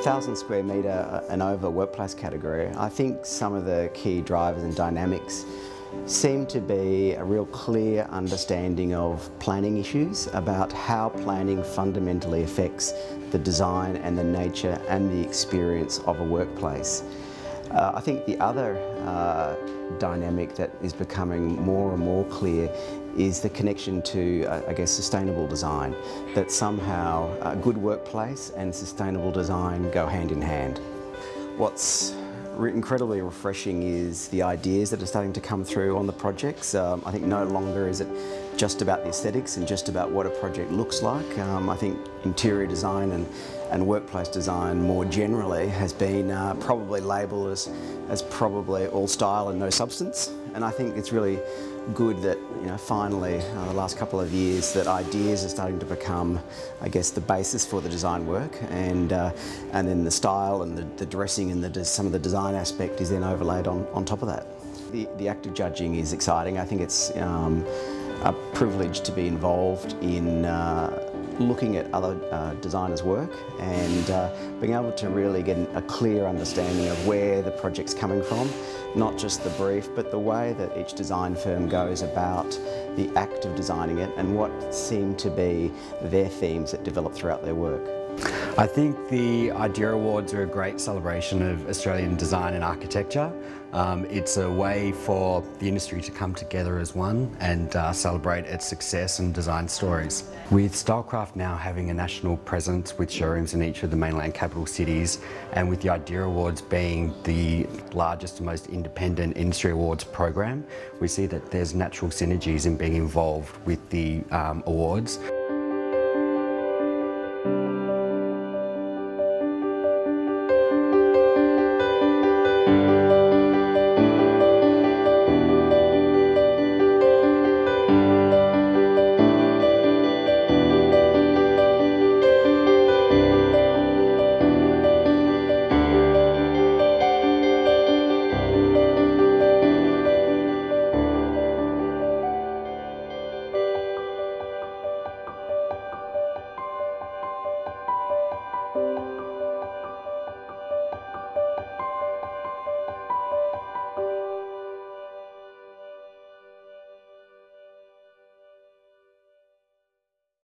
1,000 square metre and over workplace category, I think some of the key drivers and dynamics seem to be a real clear understanding of planning issues about how planning fundamentally affects the design and the nature and the experience of a workplace. Uh, I think the other uh, dynamic that is becoming more and more clear is the connection to, uh, I guess, sustainable design, that somehow a good workplace and sustainable design go hand in hand. What's incredibly refreshing is the ideas that are starting to come through on the projects. Um, I think no longer is it just about the aesthetics and just about what a project looks like. Um, I think interior design and, and workplace design more generally has been uh, probably labelled as, as probably all style and no substance. And I think it's really good that you know finally uh, the last couple of years that ideas are starting to become I guess the basis for the design work and uh, and then the style and the, the dressing and the, some of the design aspect is then overlaid on, on top of that. The, the act of judging is exciting. I think it's um, a privilege to be involved in uh, looking at other uh, designers' work and uh, being able to really get a clear understanding of where the project's coming from, not just the brief, but the way that each design firm goes about the act of designing it and what seem to be their themes that develop throughout their work. I think the IDEA Awards are a great celebration of Australian design and architecture. Um, it's a way for the industry to come together as one and uh, celebrate its success and design stories. With Stylecraft now having a national presence with showrooms in each of the mainland capital cities and with the IDEA Awards being the largest and most independent industry awards program, we see that there's natural synergies in being involved with the um, awards.